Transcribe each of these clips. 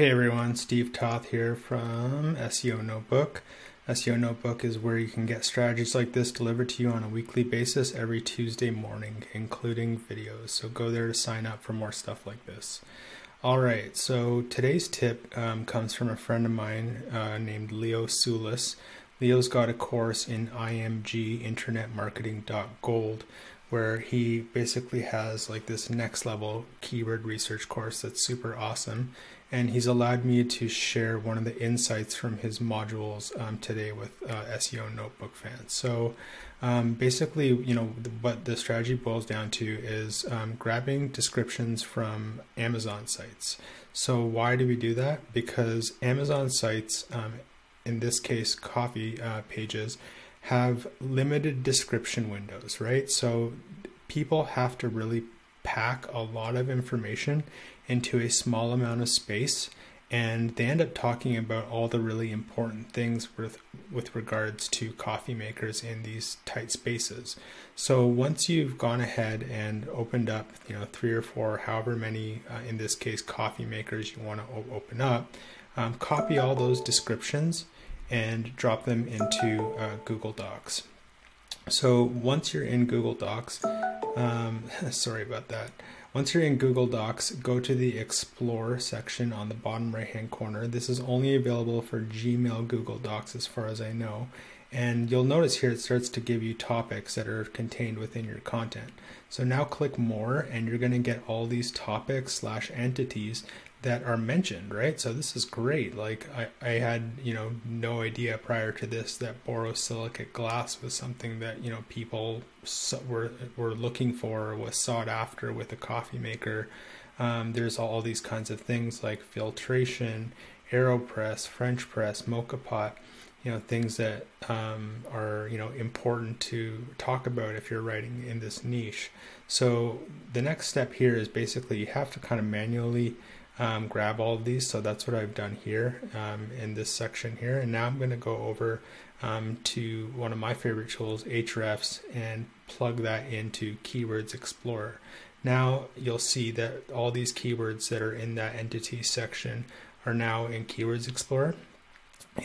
Hey everyone, Steve Toth here from SEO Notebook. SEO Notebook is where you can get strategies like this delivered to you on a weekly basis every Tuesday morning, including videos. So go there to sign up for more stuff like this. All right, so today's tip um, comes from a friend of mine uh, named Leo Soulis. Leo's got a course in IMG Internet Marketing Gold where he basically has like this next level keyword research course that's super awesome. And he's allowed me to share one of the insights from his modules um, today with uh, SEO Notebook fans. So um, basically, you know, what the strategy boils down to is um, grabbing descriptions from Amazon sites. So why do we do that? Because Amazon sites, um, in this case, coffee uh, pages, have limited description windows, right? So people have to really pack a lot of information into a small amount of space and they end up talking about all the really important things with with regards to coffee makers in these tight spaces. So once you've gone ahead and opened up, you know, three or four, however many, uh, in this case, coffee makers you want to open up, um, copy all those descriptions and drop them into uh, Google Docs. So once you're in Google Docs, um, sorry about that. Once you're in Google Docs, go to the Explore section on the bottom right hand corner. This is only available for Gmail Google Docs as far as I know. And you'll notice here it starts to give you topics that are contained within your content. So now click more and you're going to get all these topics slash entities that are mentioned, right? So this is great. Like I, I had, you know, no idea prior to this that borosilicate glass was something that, you know, people were, were looking for, was sought after with a coffee maker. Um, there's all these kinds of things like filtration, AeroPress, French press, moka pot you know things that um, are you know important to talk about if you're writing in this niche so the next step here is basically you have to kind of manually um, grab all of these. So that's what I've done here um, in this section here. And now I'm going to go over um, to one of my favorite tools Ahrefs, and plug that into Keywords Explorer. Now you'll see that all these keywords that are in that entity section are now in Keywords Explorer.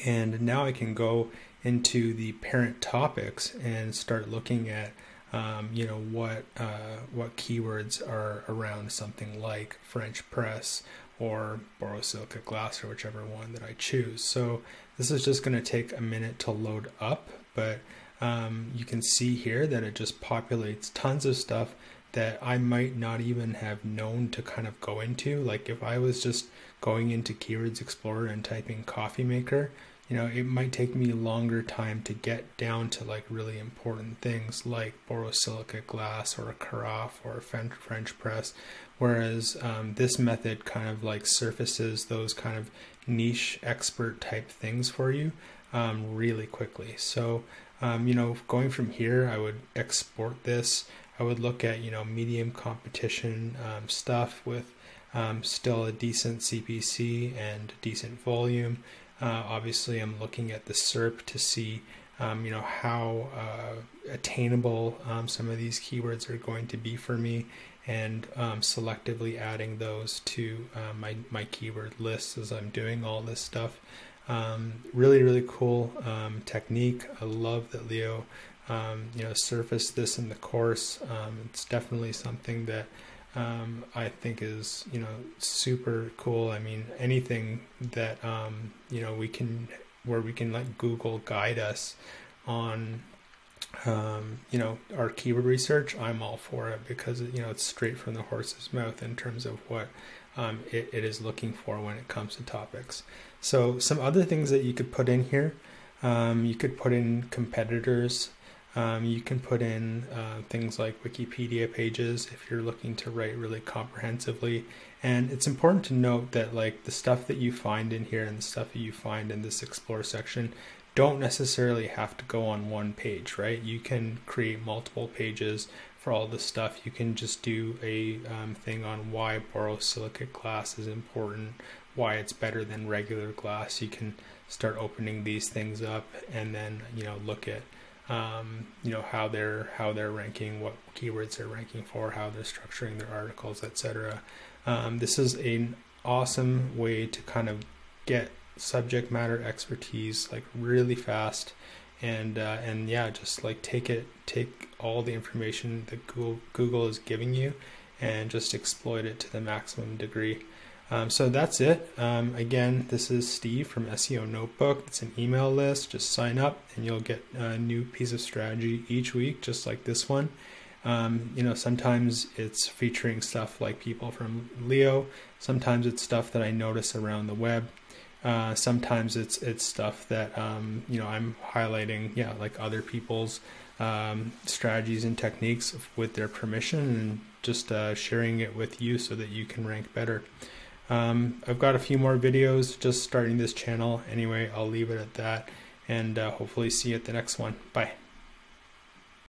And now I can go into the parent topics and start looking at um, you know what uh, what keywords are around something like French press or borosilicate glass or whichever one that I choose. So this is just going to take a minute to load up, but um, you can see here that it just populates tons of stuff that I might not even have known to kind of go into. Like if I was just going into Keywords Explorer and typing coffee maker, you know, it might take me longer time to get down to like really important things like borosilicate glass or a carafe or a French press. Whereas um, this method kind of like surfaces those kind of niche expert type things for you um, really quickly. So, um, you know, going from here, I would export this. I would look at, you know, medium competition um, stuff with um, still a decent CPC and decent volume. Uh, obviously, I'm looking at the SERP to see, um, you know, how uh, attainable um, some of these keywords are going to be for me, and um, selectively adding those to uh, my my keyword lists as I'm doing all this stuff. Um, really, really cool um, technique. I love that Leo, um, you know, surfaced this in the course. it's definitely something that um, I think is you know super cool. I mean, anything that um, you know we can where we can let Google guide us on um, you know our keyword research. I'm all for it because you know it's straight from the horse's mouth in terms of what um, it, it is looking for when it comes to topics. So some other things that you could put in here. Um, you could put in competitors um, you can put in uh, things like Wikipedia pages if you're looking to write really comprehensively. And it's important to note that like the stuff that you find in here and the stuff that you find in this explore section don't necessarily have to go on one page, right? You can create multiple pages for all this stuff. You can just do a um, thing on why borosilicate glass is important, why it's better than regular glass. You can start opening these things up and then, you know, look at um, you know how they're how they're ranking, what keywords they're ranking for, how they're structuring their articles, etc. Um, this is an awesome way to kind of get subject matter expertise like really fast and uh, and yeah just like take it take all the information that google google is giving you and just exploit it to the maximum degree um, so that's it um, again this is steve from seo notebook it's an email list just sign up and you'll get a new piece of strategy each week just like this one um, you know, sometimes it's featuring stuff like people from Leo. Sometimes it's stuff that I notice around the web. Uh, sometimes it's it's stuff that um, you know I'm highlighting, yeah, like other people's um, strategies and techniques with their permission, and just uh, sharing it with you so that you can rank better. Um, I've got a few more videos just starting this channel. Anyway, I'll leave it at that, and uh, hopefully see you at the next one. Bye.